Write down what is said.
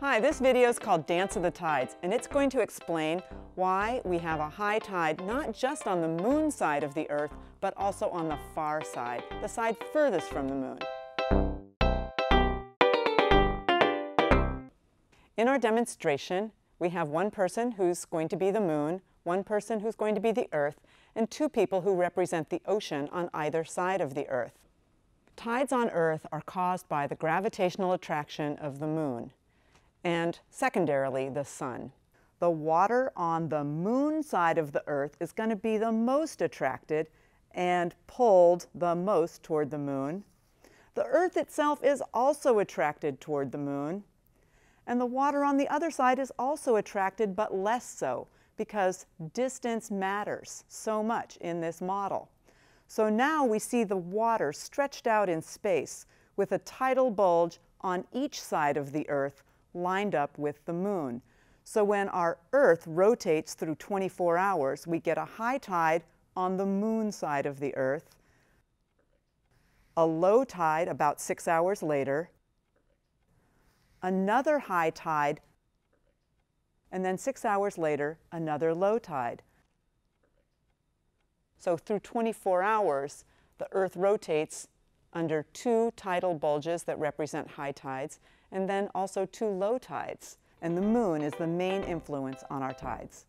Hi, this video is called Dance of the Tides, and it's going to explain why we have a high tide not just on the moon side of the Earth, but also on the far side, the side furthest from the moon. In our demonstration, we have one person who's going to be the moon, one person who's going to be the Earth, and two people who represent the ocean on either side of the Earth. Tides on Earth are caused by the gravitational attraction of the moon and secondarily the sun. The water on the moon side of the earth is going to be the most attracted and pulled the most toward the moon. The earth itself is also attracted toward the moon. And the water on the other side is also attracted, but less so, because distance matters so much in this model. So now we see the water stretched out in space with a tidal bulge on each side of the Earth lined up with the moon. So when our Earth rotates through 24 hours, we get a high tide on the moon side of the Earth, a low tide about six hours later, another high tide, and then six hours later, another low tide. So through 24 hours, the Earth rotates under two tidal bulges that represent high tides, and then also two low tides. And the moon is the main influence on our tides.